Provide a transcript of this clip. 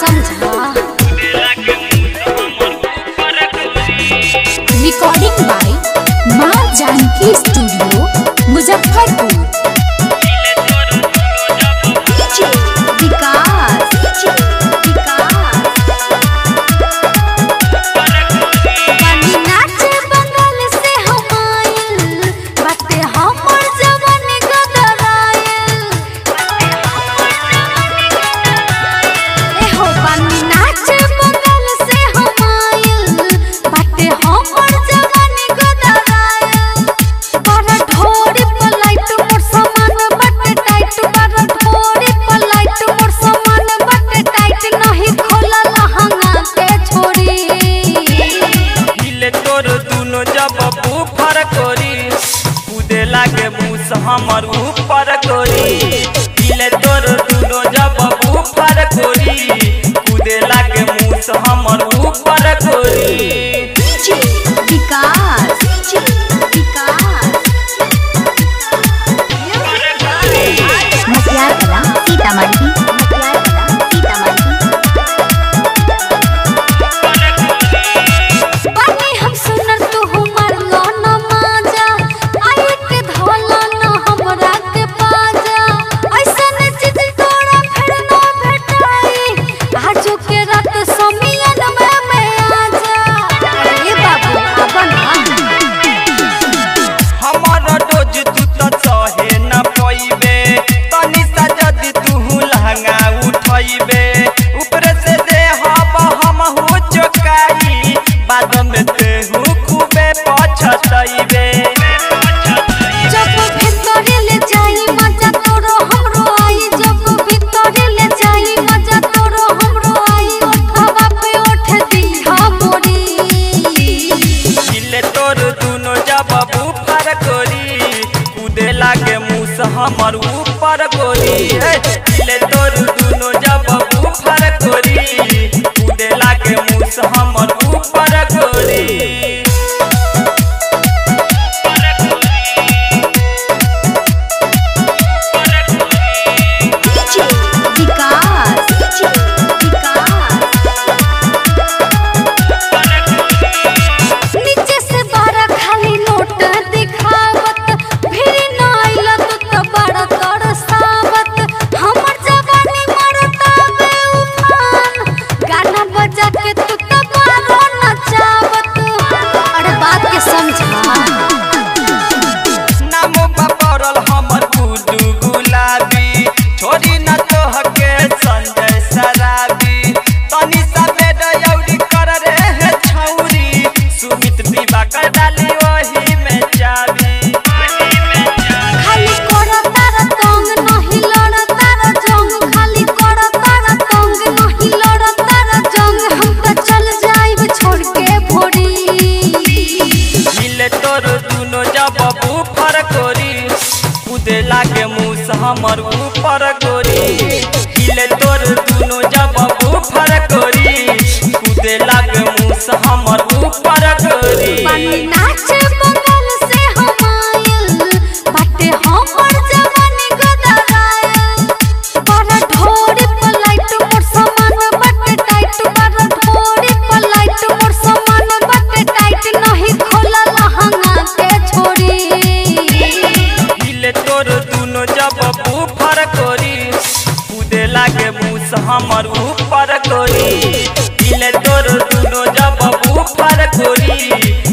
समझा। Recording by माँ Janaki studio Muzaffarpur ऊपर कोरी। कूदे लागे मूस हमर ऊपर कोरी। दिले तोर दुनो जब ऊपर कोरी। कूदे लागे मूस हमर ऊपर कोरी। పరువు పరగోలి लागे मुस हमर ऊपर गोरी। हिले तोर दुनो जब फरक गोरी। केस हमर ऊपर गोरी दिल तोर दुनो जब ऊपर गोरी